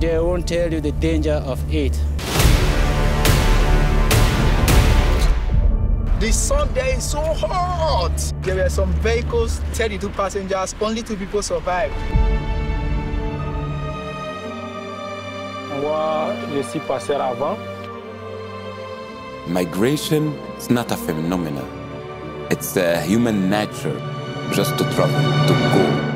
they won't tell you the danger of it. The sun is so hot. There were some vehicles, 32 passengers, only two people survived. Avant. Migration is not a phenomenon. It's a human nature just to travel, to go.